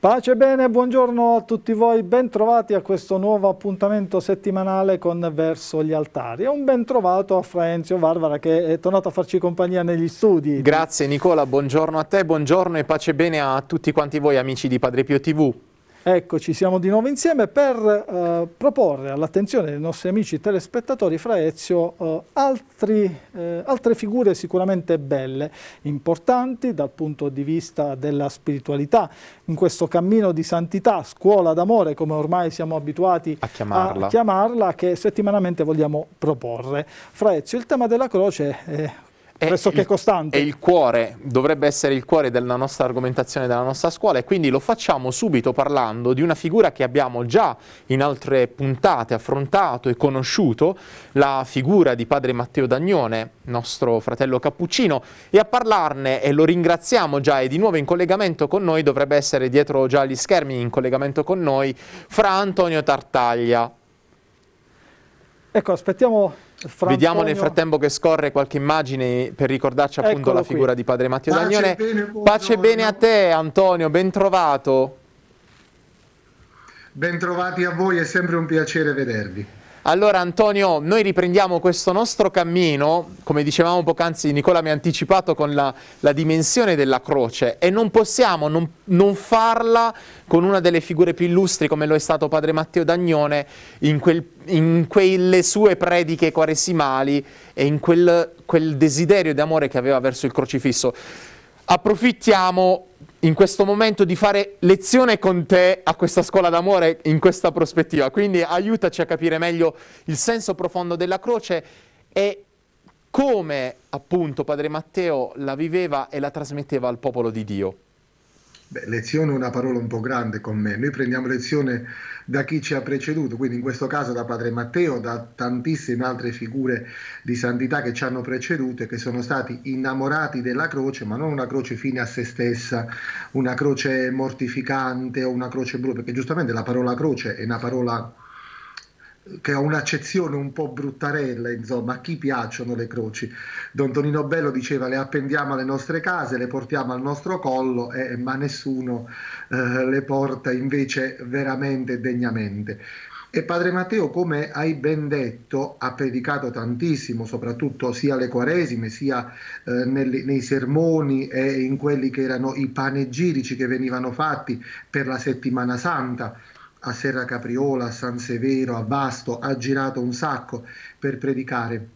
Pace bene, buongiorno a tutti voi, bentrovati a questo nuovo appuntamento settimanale con Verso gli Altari. E un ben trovato a Frenzio Varvara che è tornato a farci compagnia negli studi. Grazie Nicola, buongiorno a te, buongiorno e pace bene a tutti quanti voi amici di Padre Pio TV. Eccoci, siamo di nuovo insieme per eh, proporre all'attenzione dei nostri amici telespettatori fra Ezio eh, altri, eh, altre figure sicuramente belle, importanti dal punto di vista della spiritualità, in questo cammino di santità, scuola d'amore, come ormai siamo abituati a chiamarla. a chiamarla, che settimanalmente vogliamo proporre. Fra Ezio, il tema della croce è pressoché costante. È il cuore, dovrebbe essere il cuore della nostra argomentazione della nostra scuola e quindi lo facciamo subito parlando di una figura che abbiamo già in altre puntate affrontato e conosciuto, la figura di padre Matteo Dagnone, nostro fratello cappuccino, e a parlarne, e lo ringraziamo già, e di nuovo in collegamento con noi, dovrebbe essere dietro già gli schermi in collegamento con noi, Fra Antonio Tartaglia. Ecco, aspettiamo Fra Vediamo Antonio... nel frattempo che scorre qualche immagine per ricordarci appunto Eccolo la figura qui. di padre Matteo Pace Dagnone. Bene, Pace bene a te Antonio, ben trovato. Bentrovati a voi, è sempre un piacere vedervi. Allora Antonio, noi riprendiamo questo nostro cammino, come dicevamo poc'anzi, Nicola mi ha anticipato con la, la, dimensione della croce e non possiamo non, non, farla con una delle figure più illustri come lo è stato padre Matteo Dagnone in, quel, in quelle sue prediche quaresimali e in quel, quel desiderio d'amore che aveva verso il crocifisso. Approfittiamo in questo momento di fare lezione con te a questa scuola d'amore in questa prospettiva. Quindi aiutaci a capire meglio il senso profondo della croce e come appunto Padre Matteo la viveva e la trasmetteva al popolo di Dio. Beh, lezione è una parola un po' grande con me. Noi prendiamo lezione da chi ci ha preceduto, quindi in questo caso da Padre Matteo, da tantissime altre figure di santità che ci hanno preceduto e che sono stati innamorati della croce, ma non una croce fine a se stessa, una croce mortificante o una croce blu, perché giustamente la parola croce è una parola che ha un'accezione un po' bruttarella, insomma, a chi piacciono le croci. Don Tonino Bello diceva le appendiamo alle nostre case, le portiamo al nostro collo, eh, ma nessuno eh, le porta invece veramente degnamente. E Padre Matteo, come hai ben detto, ha predicato tantissimo, soprattutto sia alle quaresime, sia eh, nei, nei sermoni e in quelli che erano i panegirici che venivano fatti per la settimana santa a Serra Capriola, a San Severo, a Basto, ha girato un sacco per predicare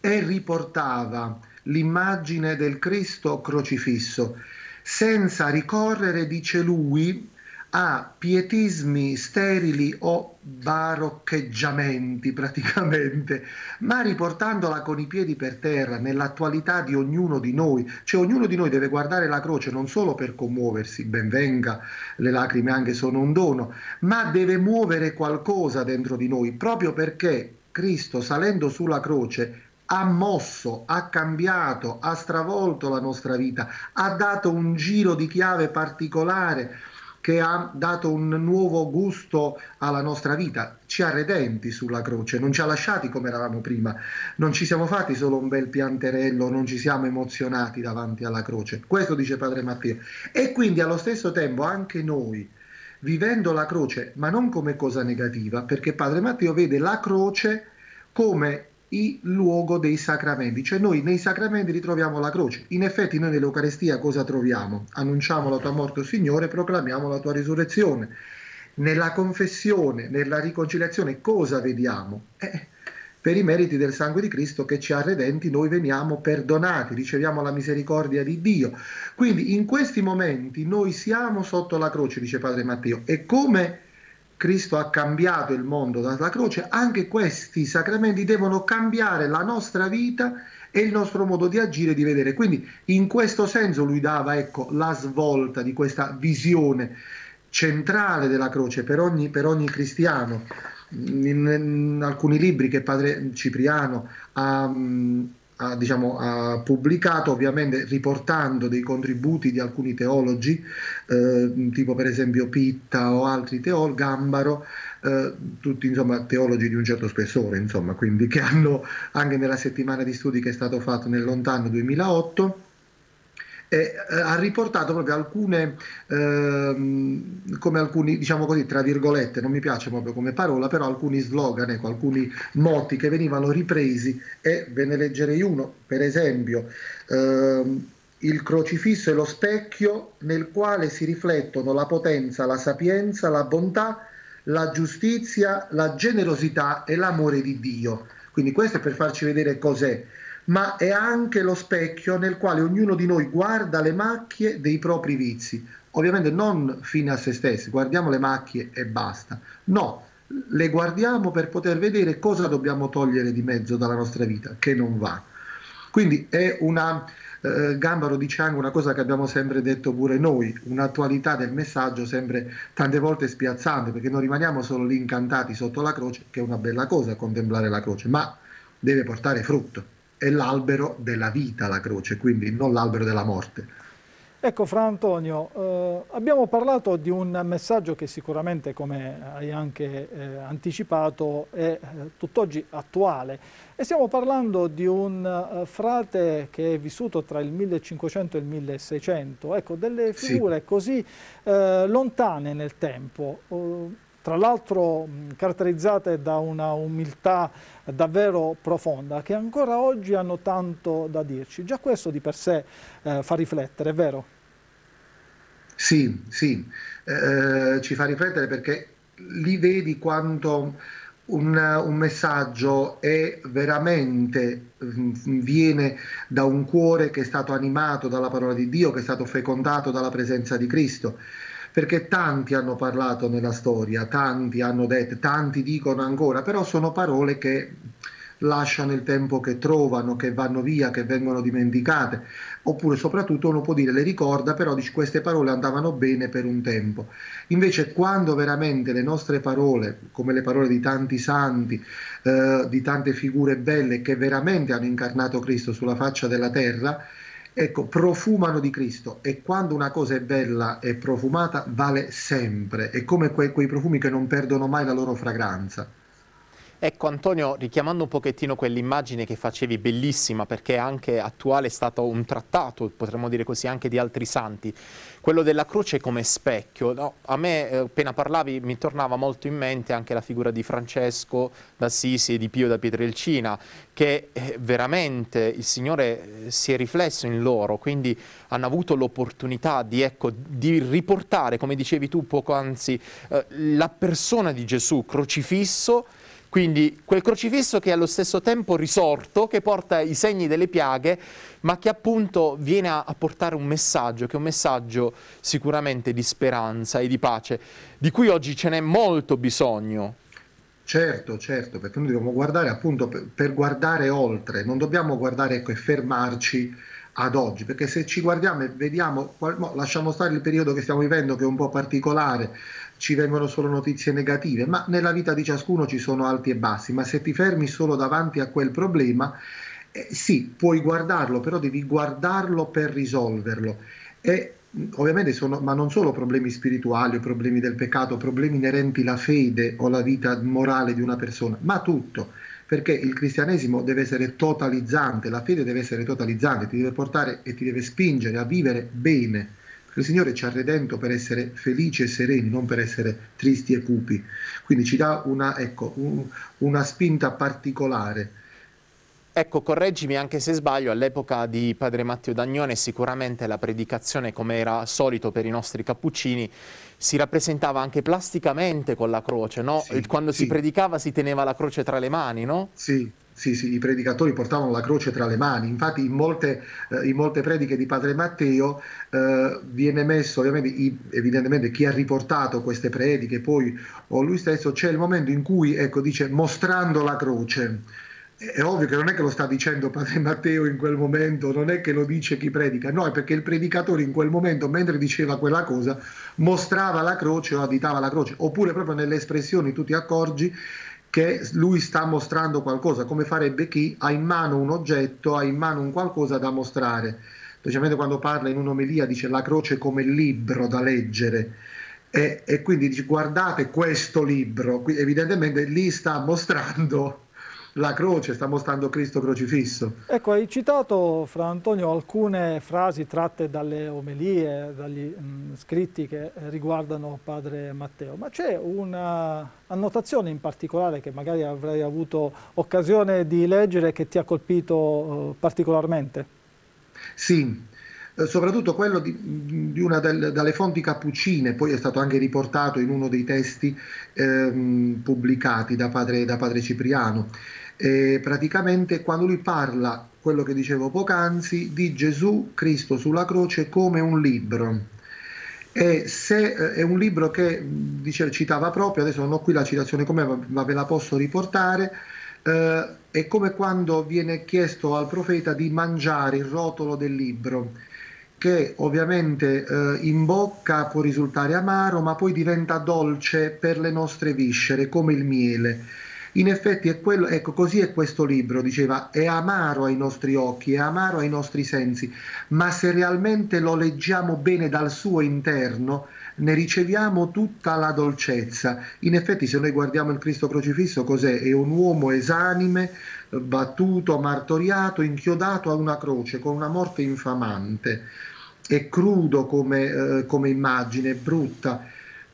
e riportava l'immagine del Cristo crocifisso senza ricorrere, dice lui, a pietismi sterili o baroccheggiamenti praticamente, ma riportandola con i piedi per terra nell'attualità di ognuno di noi, cioè ognuno di noi deve guardare la croce non solo per commuoversi, ben venga, le lacrime anche sono un dono, ma deve muovere qualcosa dentro di noi, proprio perché Cristo salendo sulla croce ha mosso, ha cambiato, ha stravolto la nostra vita, ha dato un giro di chiave particolare che ha dato un nuovo gusto alla nostra vita, ci ha redenti sulla croce, non ci ha lasciati come eravamo prima, non ci siamo fatti solo un bel pianterello, non ci siamo emozionati davanti alla croce. Questo dice Padre Matteo. E quindi allo stesso tempo anche noi, vivendo la croce, ma non come cosa negativa, perché Padre Matteo vede la croce come il luogo dei sacramenti, cioè noi nei sacramenti ritroviamo la croce. In effetti noi nell'Eucarestia cosa troviamo? Annunciamo la tua morte, Signore, proclamiamo la tua risurrezione. Nella confessione, nella riconciliazione, cosa vediamo? Eh, per i meriti del sangue di Cristo che ci ha redenti, noi veniamo perdonati, riceviamo la misericordia di Dio. Quindi in questi momenti noi siamo sotto la croce, dice Padre Matteo, e come Cristo ha cambiato il mondo dalla croce, anche questi sacramenti devono cambiare la nostra vita e il nostro modo di agire e di vedere. Quindi in questo senso lui dava ecco, la svolta di questa visione centrale della croce per ogni, per ogni cristiano. In, in, alcuni libri che padre Cipriano ha, ha, diciamo, ha, pubblicato, ovviamente riportando dei contributi di alcuni teologi, eh, tipo per esempio Pitta o altri teologi, Gambaro, eh, tutti insomma teologi di un certo spessore, insomma, quindi che hanno anche nella settimana di studi che è stato fatto nel lontano 2008 e, eh, ha riportato proprio alcune, ehm, come alcuni, diciamo così, tra virgolette, non mi piace proprio come parola, però alcuni slogan, ecco, alcuni motti che venivano ripresi e ve ne leggerei uno, per esempio, ehm, il crocifisso è lo specchio nel quale si riflettono la potenza, la sapienza, la bontà, la giustizia, la generosità e l'amore di Dio. Quindi questo è per farci vedere cos'è, ma è anche lo specchio nel quale ognuno di noi guarda le macchie dei propri vizi. Ovviamente non fine a se stessi, guardiamo le macchie e basta. No, le guardiamo per poter vedere cosa dobbiamo togliere di mezzo dalla nostra vita, che non va. Quindi è una, eh, Gambaro dice anche una cosa che abbiamo sempre detto pure noi, un'attualità del messaggio sempre tante volte spiazzante, perché non rimaniamo solo lì incantati sotto la croce, che è una bella cosa contemplare la croce, ma deve portare frutto. È l'albero della vita la croce, quindi non l'albero della morte. Ecco Fra Antonio, eh, abbiamo parlato di un messaggio che sicuramente, come hai anche eh, anticipato, è eh, tutt'oggi attuale e stiamo parlando di un uh, frate che è vissuto tra il 1500 e il 1600, ecco, delle figure sì. così eh, lontane nel tempo, uh, tra l'altro caratterizzate da una umiltà davvero profonda, che ancora oggi hanno tanto da dirci. Già questo di per sé eh, fa riflettere, è vero? Sì, sì, eh, ci fa riflettere perché lì vedi quanto un, un, messaggio è veramente viene da un cuore che è stato animato dalla parola di Dio, che è stato fecondato dalla presenza di Cristo perché tanti hanno parlato nella storia, tanti hanno detto, tanti dicono ancora, però sono parole che lasciano il tempo che trovano, che vanno via, che vengono dimenticate, oppure soprattutto uno può dire le ricorda, però dice queste parole andavano bene per un tempo. Invece quando veramente le nostre parole, come le parole di tanti santi, eh, di tante figure belle che veramente hanno incarnato Cristo sulla faccia della terra, ecco, profumano di Cristo e quando una cosa è bella e profumata vale sempre, è come que- quei profumi che non perdono mai la loro fragranza. Ecco Antonio, richiamando un pochettino quell'immagine che facevi, bellissima, perché anche attuale è stato un trattato, potremmo dire così, anche di altri santi, quello della croce come specchio. No? A me, eh, appena parlavi, mi tornava molto in mente anche la figura di Francesco d'Assisi e di Pio da Pietrelcina, che eh, veramente il Signore eh, si è riflesso in loro, quindi hanno avuto l'opportunità di, ecco, di, riportare, come dicevi tu poco anzi, la persona di Gesù crocifisso, quindi quel crocifisso che è allo stesso tempo risorto, che porta i segni delle piaghe, ma che appunto viene a, a, portare un messaggio, che è un messaggio sicuramente di speranza e di pace, di cui oggi ce n'è molto bisogno. Certo, certo, perché noi dobbiamo guardare appunto per, per guardare oltre, non dobbiamo guardare ecco, e fermarci ad oggi, perché se ci guardiamo e vediamo, lasciamo stare il periodo che stiamo vivendo che è un po' particolare, ci vengono solo notizie negative, ma nella vita di ciascuno ci sono alti e bassi, ma se ti fermi solo davanti a quel problema, eh, sì, puoi guardarlo, però devi guardarlo per risolverlo. E ovviamente sono, ma non solo problemi spirituali o problemi del peccato, problemi inerenti alla fede o alla vita morale di una persona, ma tutto, perché il cristianesimo deve essere totalizzante, la fede deve essere totalizzante, ti deve portare e ti deve spingere a vivere bene il Signore ci ha redento per essere felici e sereni, non per essere tristi e cupi. Quindi ci dà una, ecco, un, una spinta particolare. Ecco, correggimi anche se sbaglio, all'epoca di padre Matteo Dagnone sicuramente la predicazione, come era solito per i nostri cappuccini, si rappresentava anche plasticamente con la croce, no? Sì, Quando sì. si predicava si teneva la croce tra le mani, no? Sì, sì, sì, i predicatori portavano la croce tra le mani, infatti in molte, eh, in molte prediche di Padre Matteo eh, viene messo, ovviamente, i, evidentemente chi ha riportato queste prediche, poi o lui stesso, c'è il momento in cui, ecco, dice mostrando la croce. È ovvio che non è che lo sta dicendo Padre Matteo in quel momento, non è che lo dice chi predica, no, è perché il predicatore in quel momento, mentre diceva quella cosa, mostrava la croce o additava la croce, oppure proprio nelle espressioni tu ti accorgi che lui sta mostrando qualcosa, come farebbe chi ha in mano un oggetto, ha in mano un qualcosa da mostrare. Specialmente quando parla in un'omelia dice la croce come libro da leggere. E, e quindi dice guardate questo libro, evidentemente lì sta mostrando la croce, sta mostrando Cristo crocifisso. Ecco, hai citato, Fra Antonio, alcune frasi tratte dalle omelie, dagli mh, scritti che riguardano padre Matteo, ma c'è una annotazione in particolare che magari avrai avuto occasione di leggere che ti ha colpito eh, particolarmente? Sì, eh, soprattutto quello di, di una del, dalle fonti cappuccine, poi è stato anche riportato in uno dei testi ehm, pubblicati da padre, da padre Cipriano. E praticamente quando lui parla, quello che dicevo poc'anzi, di Gesù Cristo sulla croce come un libro. E se eh, è un libro che dice, citava proprio, adesso non ho qui la citazione come ma ve la posso riportare, eh, è come quando viene chiesto al profeta di mangiare il rotolo del libro che ovviamente eh, in bocca può risultare amaro, ma poi diventa dolce per le nostre viscere, come il miele. In effetti è quello, ecco, così è questo libro, diceva, è amaro ai nostri occhi, è amaro ai nostri sensi, ma se realmente lo leggiamo bene dal suo interno, ne riceviamo tutta la dolcezza. In effetti, se noi guardiamo il Cristo crocifisso, cos'è? È un uomo esanime, battuto, martoriato, inchiodato a una croce con una morte infamante. È crudo come, eh, come immagine, brutta,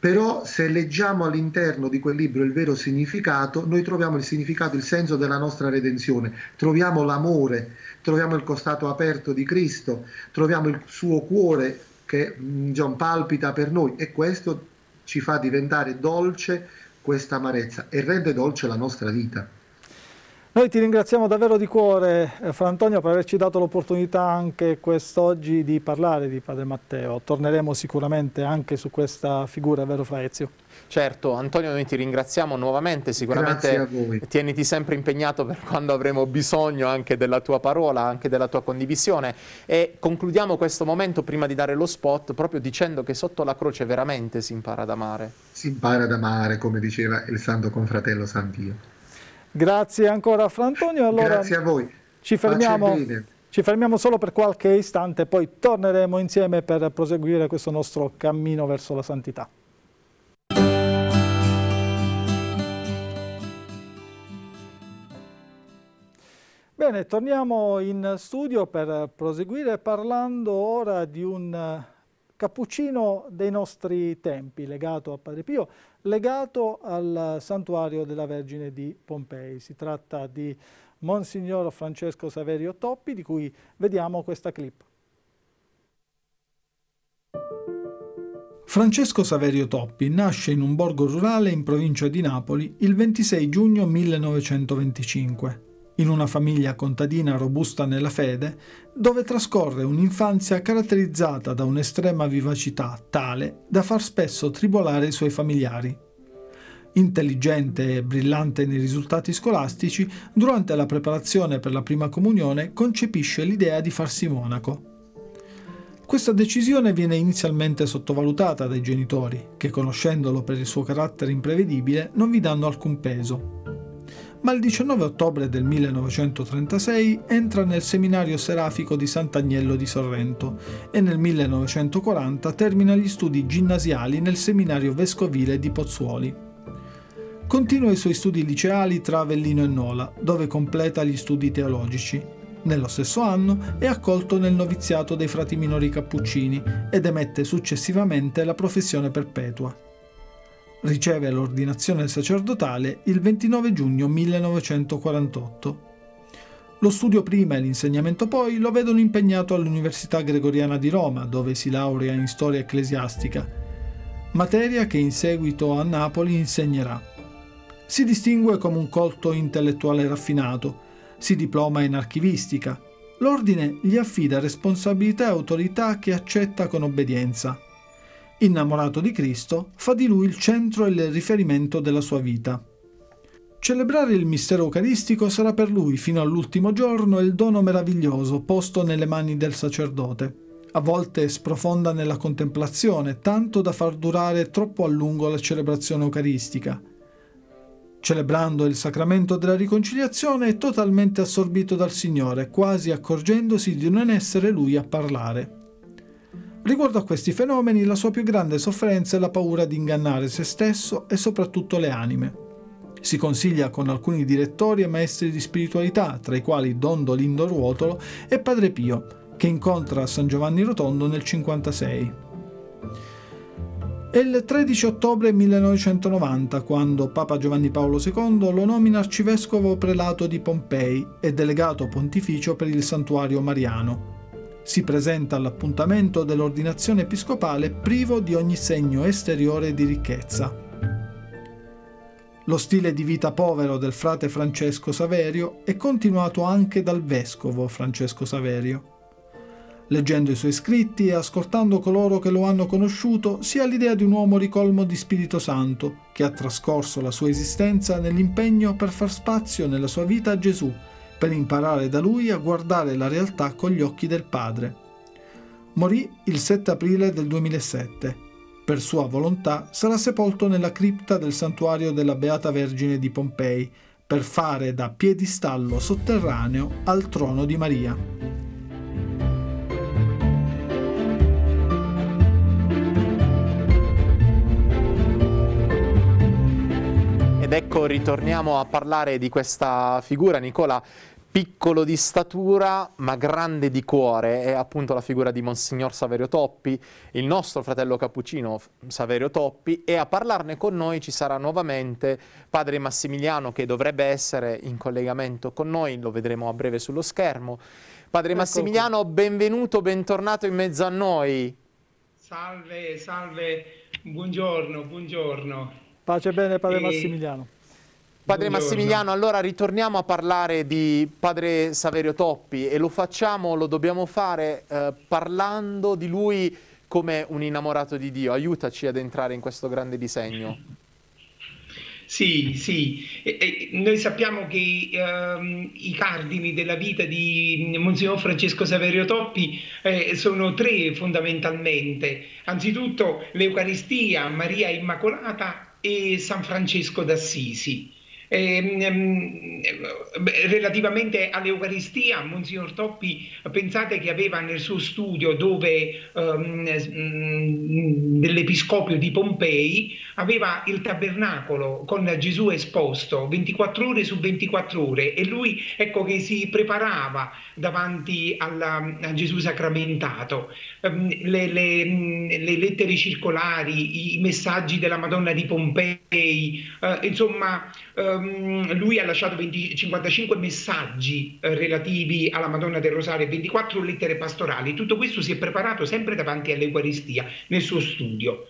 però se leggiamo all'interno di quel libro il vero significato, noi troviamo il significato, il senso della nostra redenzione, troviamo l'amore, troviamo il costato aperto di Cristo, troviamo il suo cuore che diciamo, palpita per noi e questo ci fa diventare dolce questa amarezza e rende dolce la nostra vita. Noi ti ringraziamo davvero di cuore, eh, Fra Antonio, per averci dato l'opportunità anche quest'oggi di parlare di Padre Matteo. Torneremo sicuramente anche su questa figura, vero Fra Ezio? Certo, Antonio, noi ti ringraziamo nuovamente, sicuramente tieniti sempre impegnato per quando avremo bisogno anche della tua parola, anche della tua condivisione e concludiamo questo momento prima di dare lo spot proprio dicendo che sotto la croce veramente si impara ad amare. Si impara ad amare, come diceva il santo confratello Sant'Io. Grazie ancora Frantonio. Allora, Grazie a voi. Ci fermiamo, ci fermiamo solo per qualche istante, poi torneremo insieme per proseguire questo nostro cammino verso la santità. Bene, torniamo in studio per proseguire parlando ora di un cappuccino dei nostri tempi, legato a Padre Pio, legato al santuario della Vergine di Pompei. Si tratta di Monsignor Francesco Saverio Toppi, di cui vediamo questa clip. Francesco Saverio Toppi nasce in un borgo rurale in provincia di Napoli il 26 giugno 1925 in una famiglia contadina robusta nella fede, dove trascorre un'infanzia caratterizzata da un'estrema vivacità tale da far spesso tribolare i suoi familiari. Intelligente e brillante nei risultati scolastici, durante la preparazione per la prima comunione concepisce l'idea di farsi monaco. Questa decisione viene inizialmente sottovalutata dai genitori, che conoscendolo per il suo carattere imprevedibile non vi danno alcun peso ma il 19 ottobre del 1936 entra nel seminario serafico di Sant'Agnello di Sorrento e nel 1940 termina gli studi ginnasiali nel seminario vescovile di Pozzuoli. Continua i suoi studi liceali tra Avellino e Nola, dove completa gli studi teologici. Nello stesso anno è accolto nel noviziato dei frati minori cappuccini ed emette successivamente la professione perpetua riceve l'ordinazione sacerdotale il 29 giugno 1948. Lo studio prima e l'insegnamento poi lo vedono impegnato all'Università Gregoriana di Roma, dove si laurea in storia ecclesiastica, materia che in seguito a Napoli insegnerà. Si distingue come un colto intellettuale raffinato, si diploma in archivistica. L'ordine gli affida responsabilità e autorità che accetta con obbedienza innamorato di Cristo, fa di lui il centro e il riferimento della sua vita. Celebrare il mistero eucaristico sarà per lui fino all'ultimo giorno il dono meraviglioso posto nelle mani del sacerdote. A volte sprofonda nella contemplazione, tanto da far durare troppo a lungo la celebrazione eucaristica. Celebrando il sacramento della riconciliazione è totalmente assorbito dal Signore, quasi accorgendosi di non essere lui a parlare. Riguardo a questi fenomeni, la sua più grande sofferenza è la paura di ingannare se stesso e soprattutto le anime. Si consiglia con alcuni direttori e maestri di spiritualità, tra i quali Don Dolindo Ruotolo e Padre Pio, che incontra San Giovanni Rotondo nel 56. È il 13 ottobre 1990 quando Papa Giovanni Paolo II lo nomina arcivescovo prelato di Pompei e delegato pontificio per il santuario mariano. Si presenta all'appuntamento dell'ordinazione episcopale privo di ogni segno esteriore di ricchezza. Lo stile di vita povero del frate Francesco Saverio è continuato anche dal vescovo Francesco Saverio. Leggendo i suoi scritti e ascoltando coloro che lo hanno conosciuto, si ha l'idea di un uomo ricolmo di Spirito Santo, che ha trascorso la sua esistenza nell'impegno per far spazio nella sua vita a Gesù, per imparare da lui a guardare la realtà con gli occhi del Padre. Morì il 7 aprile del 2007. Per sua volontà sarà sepolto nella cripta del santuario della Beata Vergine di Pompei, per fare da piedistallo sotterraneo al trono di Maria. ecco ritorniamo a parlare di questa figura, Nicola, piccolo di statura ma grande di cuore, è appunto la figura di Monsignor Saverio Toppi, il nostro fratello cappuccino Saverio Toppi e a parlarne con noi ci sarà nuovamente padre Massimiliano che dovrebbe essere in collegamento con noi, lo vedremo a breve sullo schermo. Padre ecco Massimiliano, qui. benvenuto, bentornato in mezzo a noi. Salve, salve, buongiorno, buongiorno. Pace bene Padre e... Massimiliano. Padre Buongiorno. Massimiliano, allora ritorniamo a parlare di Padre Saverio Toppi e lo facciamo, lo dobbiamo fare eh, parlando di lui come un innamorato di Dio. Aiutaci ad entrare in questo grande disegno. Sì, sì, e, e noi sappiamo che ehm, i cardini della vita di Monsignor Francesco Saverio Toppi eh, sono tre fondamentalmente. Anzitutto l'Eucaristia, Maria Immacolata e San Francesco d'Assisi. Ehm, relativamente all'Eucaristia, Monsignor Toppi, pensate che aveva nel suo studio dove ehm, dell'Episcopio di Pompei aveva il tabernacolo con Gesù esposto 24 ore su 24 ore e lui ecco che si preparava davanti alla, a Gesù sacramentato. Ehm, le, le, le, lettere circolari, i messaggi della Madonna di Pompei, eh, insomma um, lui ha lasciato 20, 55 messaggi eh, relativi alla Madonna del Rosario e 24 lettere pastorali. Tutto questo si è preparato sempre davanti all'Eucaristia nel suo studio.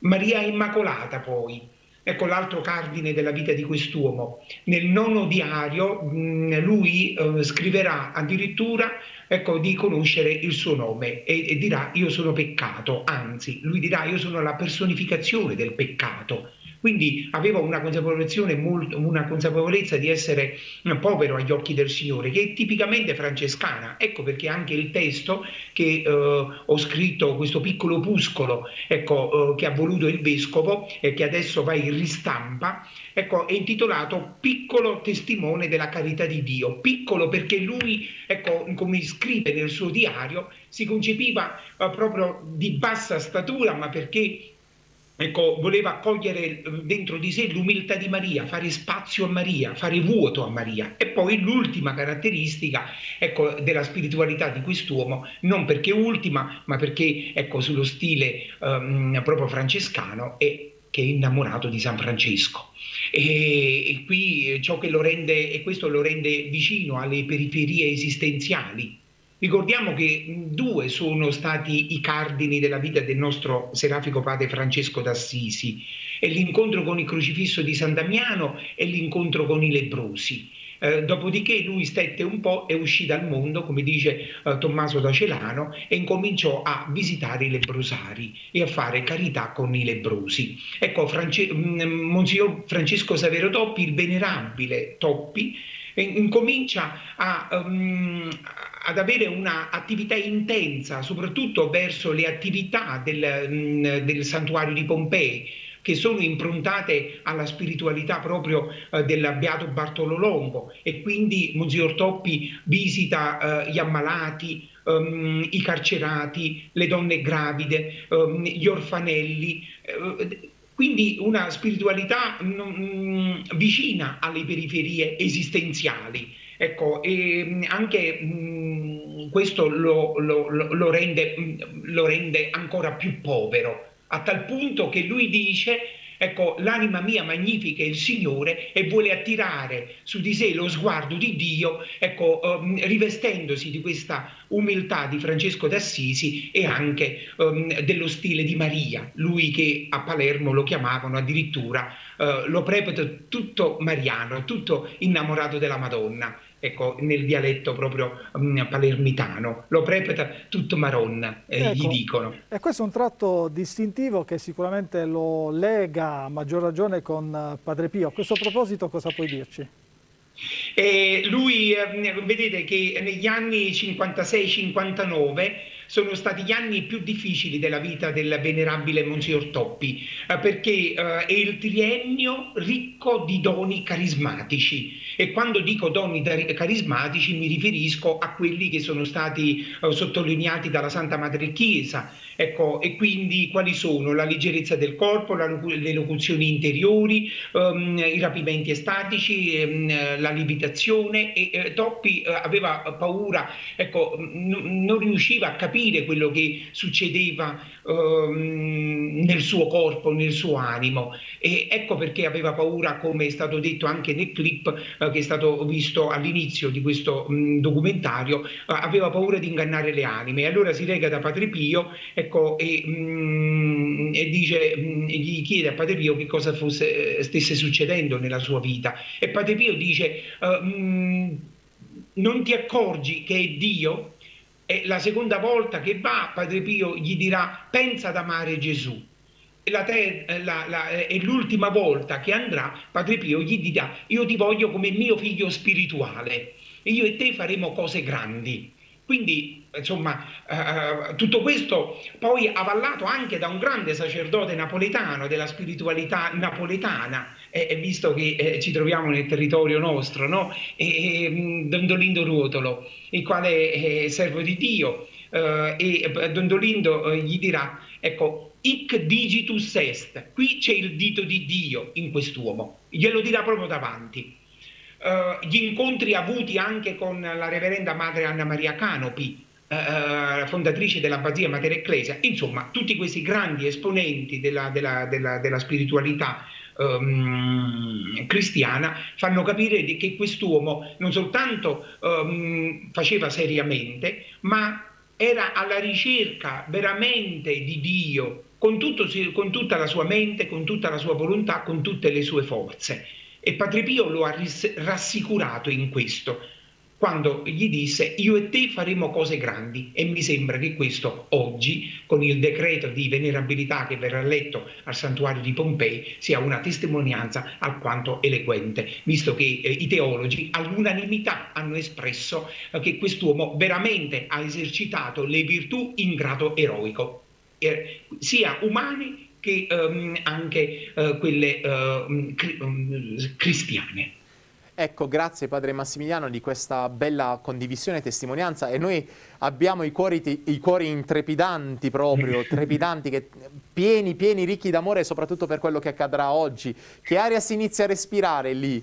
Maria Immacolata poi, ecco l'altro cardine della vita di quest'uomo. Nel nono diario mh, lui eh, scriverà addirittura ecco, di conoscere il suo nome e, e dirà io sono peccato, anzi lui dirà io sono la personificazione del peccato quindi aveva una consapevolezza, molto, una consapevolezza di essere povero agli occhi del Signore, che è tipicamente francescana. Ecco perché anche il testo che eh, ho scritto, questo piccolo opuscolo ecco, eh, che ha voluto il Vescovo e che adesso va in ristampa, ecco, è intitolato Piccolo testimone della carità di Dio. Piccolo perché lui, ecco, come scrive nel suo diario, si concepiva eh, proprio di bassa statura, ma perché ecco, voleva accogliere eh, dentro di sé l'umiltà di Maria, fare spazio a Maria, fare vuoto a Maria. E poi l'ultima caratteristica ecco, della spiritualità di quest'uomo, non perché ultima, ma perché ecco, sullo stile um, proprio francescano, è che è innamorato di San Francesco. E, e qui ciò che lo rende, e questo lo rende vicino alle periferie esistenziali Ricordiamo che due sono stati i cardini della vita del nostro serafico padre Francesco d'Assisi, è l'incontro con il crocifisso di San Damiano e l'incontro con i lebrosi. Eh, dopodiché lui stette un po' e uscì dal mondo, come dice eh, Tommaso da Celano, e incominciò a visitare i lebrosari e a fare carità con i lebrosi. Ecco, France- Monsignor Francesco Savero Toppi, il venerabile Toppi, incomincia a, um, ad avere un'attività intensa, soprattutto verso le attività del, mm, del santuario di Pompei, che sono improntate alla spiritualità proprio eh, del Beato Bartolo Longo e quindi Monsignor Toppi visita eh, gli ammalati, um, i carcerati, le donne gravide, um, gli orfanelli. Eh, quindi una spiritualità mh, vicina alle periferie esistenziali. Ecco, e anche mh, questo lo, lo, lo, rende, lo rende ancora più povero, a tal punto che lui dice Ecco, l'anima mia magnifica il Signore e vuole attirare su di sé lo sguardo di Dio, ecco, um, rivestendosi di questa umiltà di Francesco d'Assisi e anche um, dello stile di Maria, lui che a Palermo lo chiamavano addirittura uh, lo prepito tutto mariano, tutto innamorato della Madonna ecco, nel dialetto proprio um, palermitano. Lo prepeta tutto Maronna, eh, ecco, gli dicono. E questo è un tratto distintivo che sicuramente lo lega a maggior ragione con uh, Padre Pio. A questo proposito cosa puoi dirci? Eh, lui, eh, vedete che negli anni 56-59 sono stati gli anni più difficili della vita del venerabile Monsignor Toppi, eh, perché eh, è il triennio ricco di doni carismatici. E quando dico doni carismatici mi riferisco a quelli che sono stati eh, sottolineati dalla Santa Madre Chiesa. Ecco, e quindi quali sono? La leggerezza del corpo, la, le locuzioni interiori, um, i rapimenti estatici, um, la lievitazione. E eh, Toppi eh, aveva paura, ecco, n- non riusciva a capire quello che succedeva um, nel suo corpo, nel suo animo. E ecco perché aveva paura, come è stato detto anche nel clip uh, che è stato visto all'inizio di questo um, documentario, uh, aveva paura di ingannare le anime. E allora si lega da Padre Pio ecco, e, um, e dice, gli chiede a Padre Pio che cosa fosse, eh, stesse succedendo nella sua vita. E Padre Pio dice... Uh, non ti accorgi che è Dio e la seconda volta che va, Padre Pio gli dirà pensa ad amare Gesù. E, la ter- la, la, e l'ultima volta che andrà, Padre Pio gli dirà io ti voglio come mio figlio spirituale e io e te faremo cose grandi. Quindi, insomma, eh, tutto questo poi avallato anche da un grande sacerdote napoletano, della spiritualità napoletana, eh, visto che eh, ci troviamo nel territorio nostro, no? e, Don Dolindo Ruotolo, il quale è servo di Dio, eh, e eh, gli dirà, ecco, hic digitus est, qui c'è il dito di Dio in quest'uomo, glielo dirà proprio davanti. Uh, gli incontri avuti anche con la reverenda madre Anna Maria Canopi, uh, fondatrice dell'abbazia Mater Ecclesia, insomma tutti questi grandi esponenti della, della, della, della spiritualità um, cristiana fanno capire che quest'uomo non soltanto um, faceva seriamente, ma era alla ricerca veramente di Dio con, tutto, con tutta la sua mente, con tutta la sua volontà, con tutte le sue forze. E Padre Pio lo ha rassicurato in questo, quando gli disse io e te faremo cose grandi e mi sembra che questo oggi, con il decreto di venerabilità che verrà letto al santuario di Pompei, sia una testimonianza alquanto eloquente, visto che eh, i teologi all'unanimità hanno espresso eh, che quest'uomo veramente ha esercitato le virtù in grado eroico, eh, sia umane che um, anche uh, quelle uh, cri- um, cristiane. Ecco, grazie Padre Massimiliano di questa bella condivisione e testimonianza e noi abbiamo i cuori, i cuori intrepidanti proprio, trepidanti, che, pieni, pieni, ricchi d'amore soprattutto per quello che accadrà oggi. Che aria si inizia a respirare lì?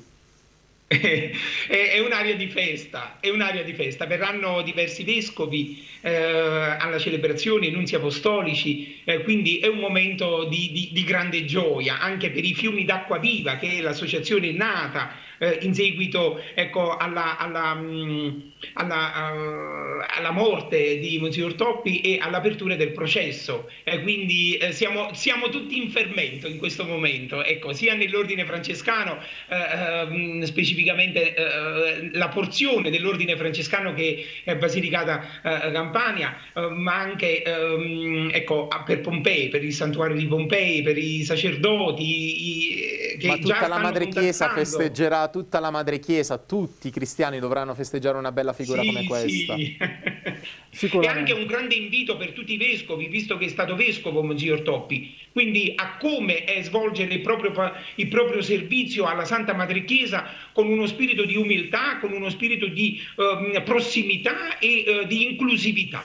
è, un'aria di festa, è un'aria di festa. Verranno diversi vescovi eh, alla celebrazione, nunzi apostolici, eh, quindi è un momento di, di, di, grande gioia anche per i fiumi d'acqua viva che è l'associazione nata eh, in seguito ecco, alla, alla, mm, alla, uh, alla, morte di Monsignor Toppi e all'apertura del processo. Eh, quindi eh, siamo, siamo, tutti in fermento in questo momento, ecco, sia nell'ordine francescano, eh, ehm, specificamente eh, la porzione dell'ordine francescano che è Basilicata Campania, ma anche ehm, ecco, per Pompei, per il santuario di Pompei, per i sacerdoti. I, che ma tutta la Madre Chiesa festeggerà tutta la madre chiesa, tutti i cristiani dovranno festeggiare una bella figura sì, come questa. Sì. e anche un grande invito per tutti i vescovi, visto che è stato vescovo Monsignor Toppi, quindi a come svolgere il proprio, il proprio, servizio alla Santa Madre Chiesa con uno spirito di umiltà, con uno spirito di uh, prossimità e uh, di inclusività.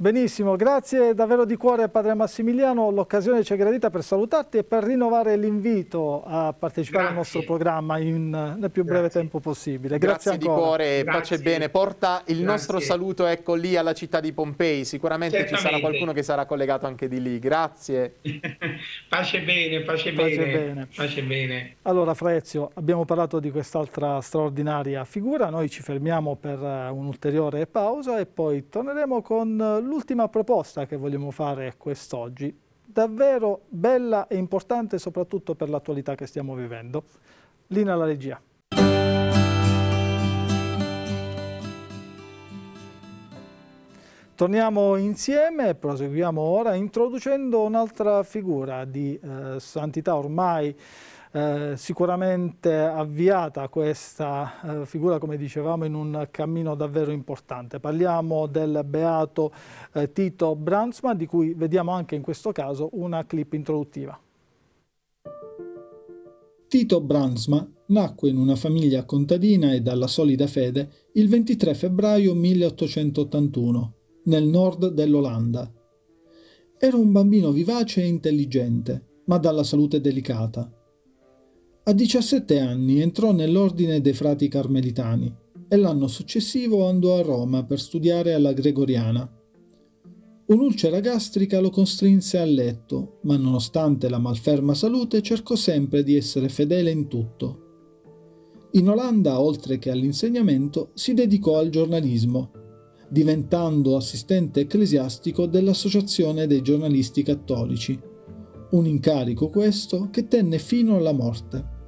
Benissimo, grazie davvero di cuore Padre Massimiliano, l'occasione ci è gradita per salutarti e per rinnovare l'invito a partecipare grazie. al nostro programma in, nel più breve grazie. tempo possibile. Grazie, grazie di cuore, pace e bene. Porta il nostro saluto ecco lì alla città di Pompei, sicuramente Certamente. ci sarà qualcuno che sarà collegato anche di lì. Grazie. pace bene, pace, pace bene. bene. Pace bene. Allora Fra Ezio, abbiamo parlato di quest'altra straordinaria figura, noi ci fermiamo per eh, un'ulteriore pausa e poi torneremo con l'ultima proposta che vogliamo fare quest'oggi, davvero bella e importante soprattutto per l'attualità che stiamo vivendo. Lina la regia. Torniamo insieme, proseguiamo ora introducendo un'altra figura di eh, santità ormai eh, sicuramente avviata questa eh, figura, come dicevamo, in un cammino davvero importante. Parliamo del beato eh, Tito Brandsma, di cui vediamo anche in questo caso una clip introduttiva. Tito Brandsma nacque in una famiglia contadina e dalla solida fede il 23 febbraio 1881, nel nord dell'Olanda. Era un bambino vivace e intelligente, ma dalla salute delicata. A 17 anni entrò nell'ordine dei frati carmelitani e l'anno successivo andò a Roma per studiare alla Gregoriana. Un'ulcera gastrica lo costrinse a letto, ma nonostante la malferma salute cercò sempre di essere fedele in tutto. In Olanda, oltre che all'insegnamento, si dedicò al giornalismo, diventando assistente ecclesiastico dell'Associazione dei giornalisti cattolici un incarico questo che tenne fino alla morte.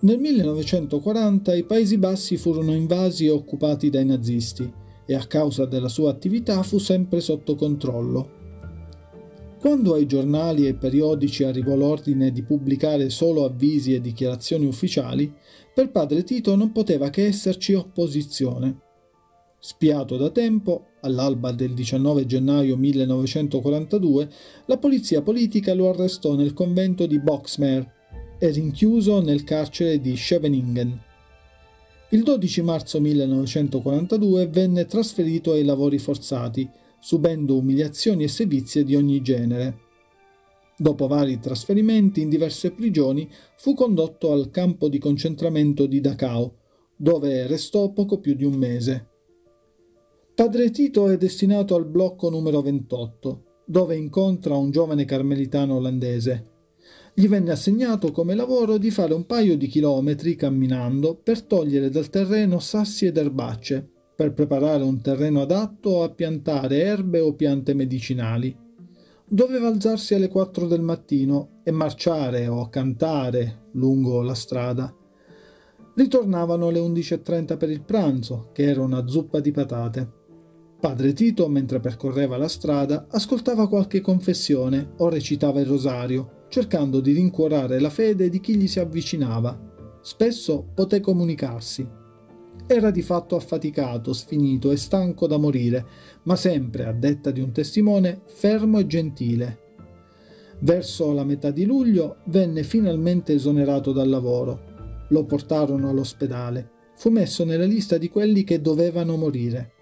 Nel 1940 i Paesi Bassi furono invasi e occupati dai nazisti e a causa della sua attività fu sempre sotto controllo. Quando ai giornali e periodici arrivò l'ordine di pubblicare solo avvisi e dichiarazioni ufficiali, per padre Tito non poteva che esserci opposizione. Spiato da tempo, all'alba del 19 gennaio 1942, la polizia politica lo arrestò nel convento di Boxmeer e rinchiuso nel carcere di Scheveningen. Il 12 marzo 1942 venne trasferito ai lavori forzati, subendo umiliazioni e sevizie di ogni genere. Dopo vari trasferimenti in diverse prigioni, fu condotto al campo di concentramento di Dachau, dove restò poco più di un mese. Padre Tito è destinato al blocco numero 28, dove incontra un giovane carmelitano olandese. Gli venne assegnato come lavoro di fare un paio di chilometri camminando per togliere dal terreno sassi ed erbacce, per preparare un terreno adatto a piantare erbe o piante medicinali. Doveva alzarsi alle 4 del mattino e marciare o cantare lungo la strada. Ritornavano alle 11.30 per il pranzo, che era una zuppa di patate. Padre Tito, mentre percorreva la strada, ascoltava qualche confessione o recitava il rosario, cercando di rincuorare la fede di chi gli si avvicinava. Spesso poté comunicarsi. Era di fatto affaticato, sfinito e stanco da morire, ma sempre, a detta di un testimone, fermo e gentile. Verso la metà di luglio venne finalmente esonerato dal lavoro. Lo portarono all'ospedale. Fu messo nella lista di quelli che dovevano morire.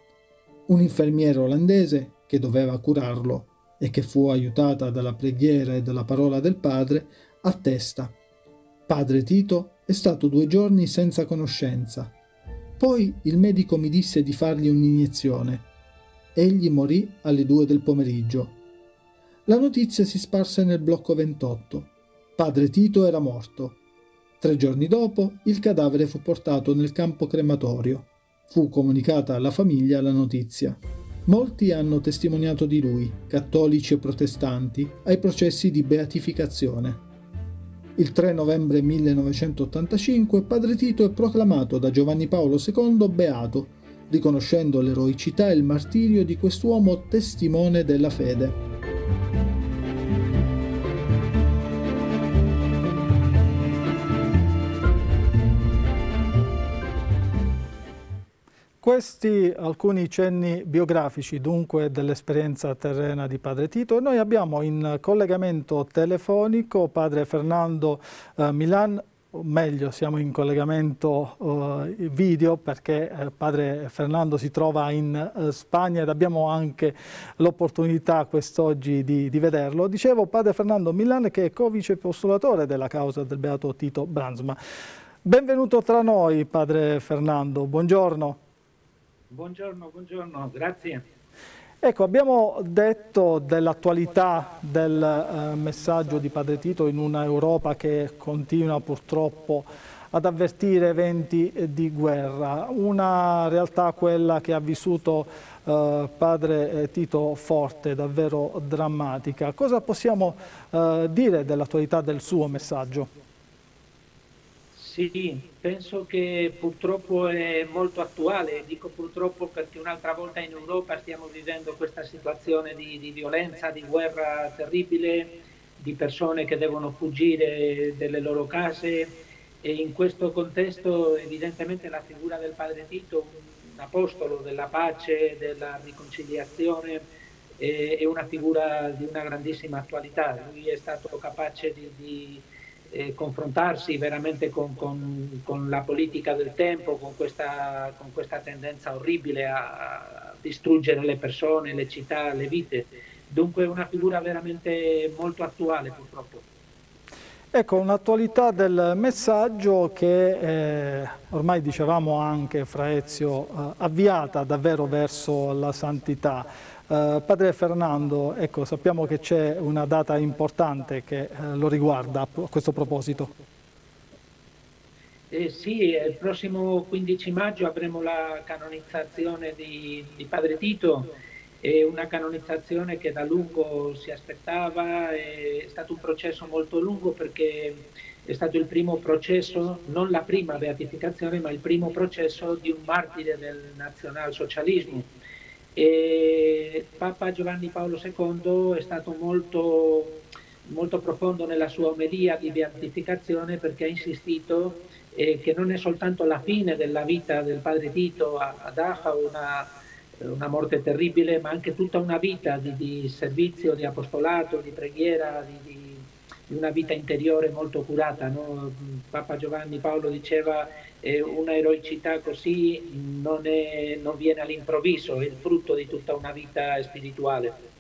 Un infermiere olandese che doveva curarlo e che fu aiutata dalla preghiera e dalla parola del padre, attesta. Padre Tito è stato due giorni senza conoscenza. Poi il medico mi disse di fargli un'iniezione. Egli morì alle due del pomeriggio. La notizia si sparse nel blocco 28. Padre Tito era morto. Tre giorni dopo il cadavere fu portato nel campo crematorio. Fu comunicata alla famiglia la notizia. Molti hanno testimoniato di lui, cattolici e protestanti, ai processi di beatificazione. Il 3 novembre 1985 Padre Tito è proclamato da Giovanni Paolo II beato, riconoscendo l'eroicità e il martirio di quest'uomo testimone della fede. Questi alcuni cenni biografici dunque dell'esperienza terrena di Padre Tito e noi abbiamo in collegamento telefonico Padre Fernando eh, Milan, meglio siamo in collegamento uh, video perché eh, padre Fernando si trova in uh, Spagna ed abbiamo anche l'opportunità quest'oggi di, di, vederlo. Dicevo padre Fernando Milan che è co-vice postulatore della causa del beato Tito Bransma. Benvenuto tra noi padre Fernando, buongiorno. Buongiorno, buongiorno, grazie. Ecco, abbiamo detto dell'attualità del eh, messaggio di Padre Tito in una Europa che continua purtroppo ad avvertire eventi di guerra, una realtà quella che ha vissuto eh, Padre eh, Tito forte, davvero drammatica. Cosa possiamo eh, dire dell'attualità del suo messaggio? Sì, penso che purtroppo è molto attuale, dico purtroppo perché un'altra volta in Europa stiamo vivendo questa situazione di, di, violenza, di guerra terribile, di persone che devono fuggire dalle loro case e in questo contesto evidentemente la figura del padre Tito, un apostolo della pace, della riconciliazione, è, una figura di una grandissima attualità. Lui è stato capace di, di eh, confrontarsi veramente con, con, con, la politica del tempo, con questa, con questa tendenza orribile a, distruggere le persone, le città, le vite. Dunque è una figura veramente molto attuale purtroppo. Ecco, un'attualità del messaggio che eh, ormai dicevamo anche fra Ezio, eh, avviata davvero verso la santità. Uh, padre Fernando, ecco, sappiamo che c'è una data importante che uh, lo riguarda a questo proposito. Eh sì, il prossimo 15 maggio avremo la canonizzazione di, di Padre Tito, è una canonizzazione che da lungo si aspettava, è stato un processo molto lungo perché è stato il primo processo, non la prima beatificazione, ma il primo processo di un martire del nazionalsocialismo e Papa Giovanni Paolo II è stato molto, molto profondo nella sua omelia di beatificazione perché ha insistito eh, che non è soltanto la fine della vita del padre Tito a Dachau, una, una morte terribile, ma anche tutta una vita di, di servizio, di apostolato, di preghiera, di, di una vita interiore molto curata. No? Papa Giovanni Paolo diceva una eroicità così non, è, non viene all'improvviso, è il frutto di tutta una vita spirituale.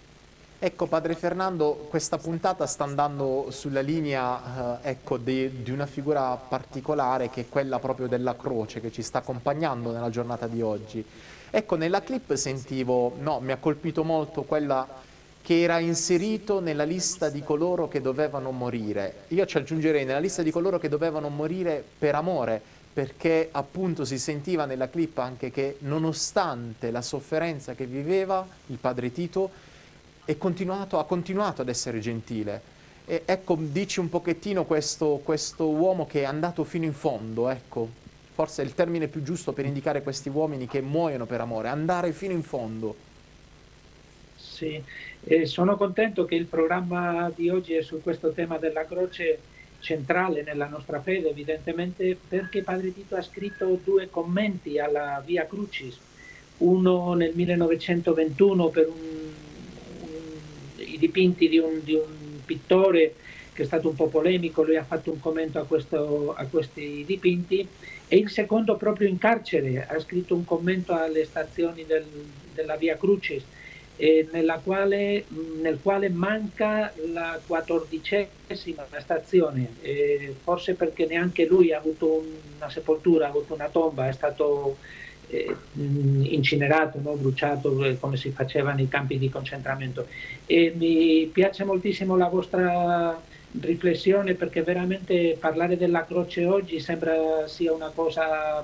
Ecco Padre Fernando, questa puntata sta andando sulla linea eh, ecco, di, di, una figura particolare che è quella proprio della croce che ci sta accompagnando nella giornata di oggi. Ecco, nella clip sentivo, no, mi ha colpito molto quella che era inserito nella lista di coloro che dovevano morire. Io ci aggiungerei nella lista di coloro che dovevano morire per amore, perché appunto si sentiva nella clip anche che nonostante la sofferenza che viveva il padre Tito continuato, ha continuato ad essere gentile. E ecco, dici un pochettino questo, questo, uomo che è andato fino in fondo, ecco, forse è il termine più giusto per indicare questi uomini che muoiono per amore, andare fino in fondo. Sì, eh, sono contento che il programma di oggi è su questo tema della croce centrale nella nostra fede, evidentemente perché Padre Tito ha scritto due commenti alla Via Crucis, uno nel 1921 per un, un, i dipinti di un, di un, pittore che è stato un po' polemico, lui ha fatto un commento a, questo, a questi dipinti, e il secondo proprio in carcere, ha scritto un commento alle stazioni del, della Via Crucis eh, quale, nel quale manca la quattordicesima stazione, eh, forse perché neanche lui ha avuto una sepoltura, ha avuto una tomba, è stato eh, incinerato, no? bruciato eh, come si faceva nei campi di concentramento. E mi piace moltissimo la vostra riflessione perché veramente parlare della croce oggi sembra sia una cosa,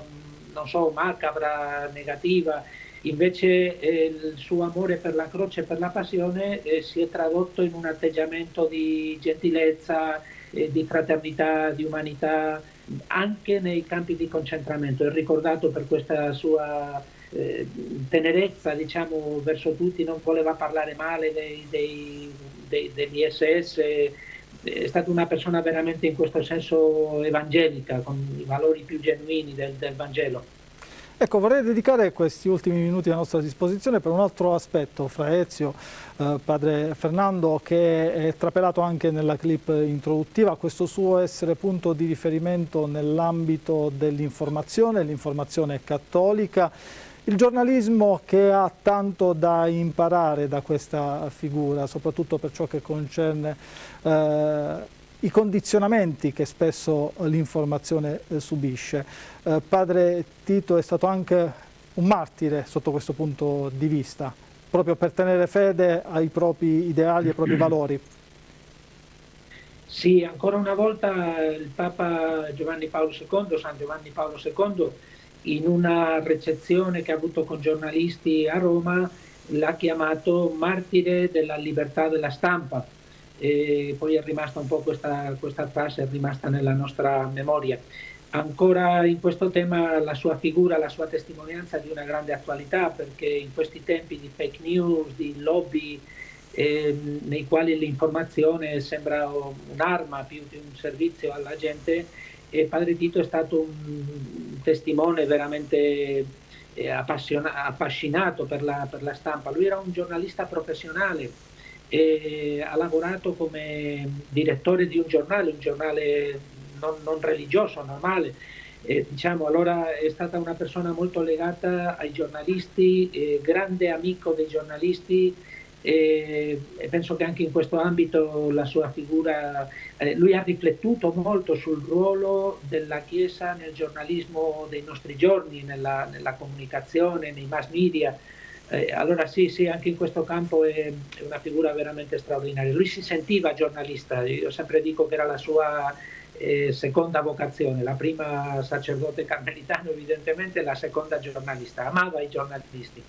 non so, macabra, negativa Invece eh, il suo amore per la croce e per la passione eh, si è tradotto in un atteggiamento di gentilezza, eh, di fraternità, di umanità, anche nei campi di concentramento. È ricordato per questa sua eh, tenerezza diciamo, verso tutti, non voleva parlare male dei, dei, dei, degli SS, è stata una persona veramente in questo senso evangelica, con i valori più genuini del, del Vangelo. Ecco, vorrei dedicare questi ultimi minuti a nostra disposizione per un altro aspetto, fra Ezio, eh, padre Fernando, che è trapelato anche nella clip introduttiva, questo suo essere punto di riferimento nell'ambito dell'informazione, l'informazione cattolica, il giornalismo che ha tanto da imparare da questa figura, soprattutto per ciò che concerne eh, i condizionamenti che spesso l'informazione eh, subisce. Eh, padre Tito è stato anche un martire sotto questo punto di vista, proprio per tenere fede ai propri ideali e ai propri valori. Sì, ancora una volta il Papa Giovanni Paolo II, San Giovanni Paolo II, in una recezione che ha avuto con giornalisti a Roma, l'ha chiamato martire della libertà della stampa e poi è rimasta un po' questa, questa frase, è rimasta nella nostra memoria. Ancora in questo tema la sua figura, la sua testimonianza di una grande attualità perché in questi tempi di fake news, di lobby eh, nei quali l'informazione sembra un'arma più che un servizio alla gente, e Padre Tito è stato un testimone veramente eh, appassionato per la, per la stampa. Lui era un giornalista professionale e ha lavorato come direttore di un giornale, un giornale non, non religioso, normale. E, diciamo, allora è stata una persona molto legata ai giornalisti, eh, grande amico dei giornalisti e, penso che anche in questo ambito la sua figura, eh, lui ha riflettuto molto sul ruolo della Chiesa nel giornalismo dei nostri giorni, nella, nella comunicazione, nei mass media. Eh, allora sì, sì, anche in questo campo è, è, una figura veramente straordinaria. Lui si sentiva giornalista, io sempre dico che era la sua eh, seconda vocazione, la prima sacerdote carmelitano evidentemente, la seconda giornalista, amava i giornalisti.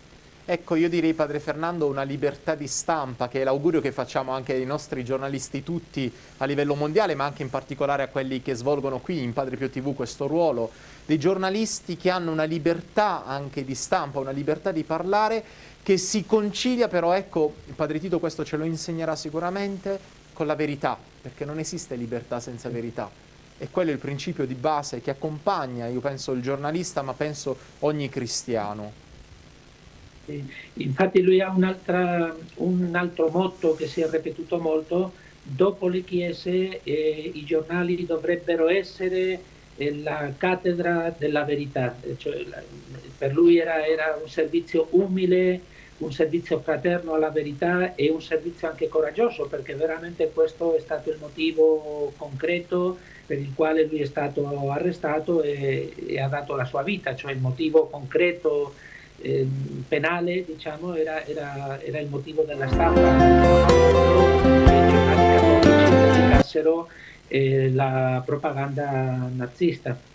Ecco, io direi, Padre Fernando, una libertà di stampa, che è l'augurio che facciamo anche ai nostri giornalisti tutti a livello mondiale, ma anche in particolare a quelli che svolgono qui in Padre Pio TV questo ruolo, dei giornalisti che hanno una libertà anche di stampa, una libertà di parlare, che si concilia però, ecco, il Padre Tito questo ce lo insegnerà sicuramente, con la verità, perché non esiste libertà senza verità. E quello è il principio di base che accompagna, io penso, il giornalista, ma penso ogni cristiano. Infatti lui ha un, altro motto che si è ripetuto molto, dopo le chiese eh, i giornali dovrebbero essere eh, la cattedra della verità, cioè, la, per lui era, era, un servizio umile, un servizio fraterno alla verità e un servizio anche coraggioso perché veramente questo è stato il motivo concreto per il quale lui è stato arrestato e, e ha dato la sua vita, cioè il motivo concreto eh, penale diciamo, era, era, era, il motivo della stampa che i giornali cattolici pubblicassero eh, la propaganda nazista.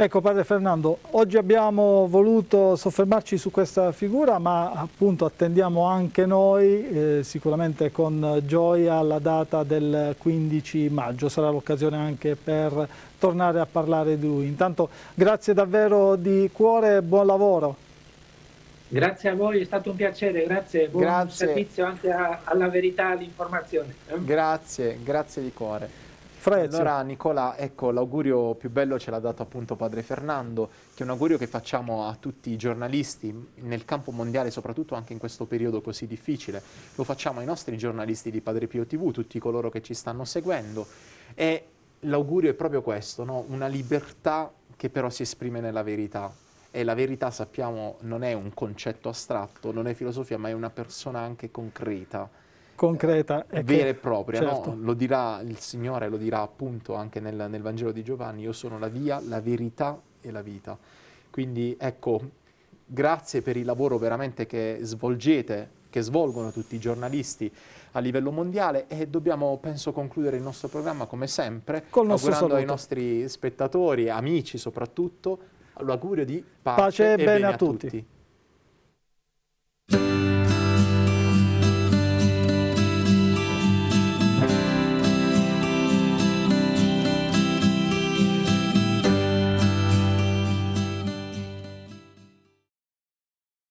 Ecco padre Fernando, oggi abbiamo voluto soffermarci su questa figura ma appunto attendiamo anche noi eh, sicuramente con gioia la data del 15 maggio, sarà l'occasione anche per tornare a parlare di lui. Intanto grazie davvero di cuore e buon lavoro. Grazie a voi, è stato un piacere, grazie, buon grazie. servizio anche a, alla verità, all'informazione. Grazie, grazie di cuore. Frezio. Allora Nicola, ecco l'augurio più bello ce l'ha dato appunto padre Fernando, che è un augurio che facciamo a tutti i giornalisti nel campo mondiale, soprattutto anche in questo periodo così difficile. Lo facciamo ai nostri giornalisti di Padre Pio TV, tutti coloro che ci stanno seguendo. E l'augurio è proprio questo, no? una libertà che però si esprime nella verità e la verità sappiamo non è un concetto astratto, non è filosofia, ma è una persona anche concreta. Concreta. Eh, vera e propria, certo. no? lo dirà il Signore, lo dirà appunto anche nel, nel Vangelo di Giovanni, io sono la via, la verità e la vita. Quindi ecco, grazie per il lavoro veramente che svolgete, che svolgono tutti i giornalisti a livello mondiale e dobbiamo, penso, concludere il nostro programma come sempre, Col augurando ai nostri spettatori, amici soprattutto, l'augurio di pace, pace e bene, bene a tutti. tutti.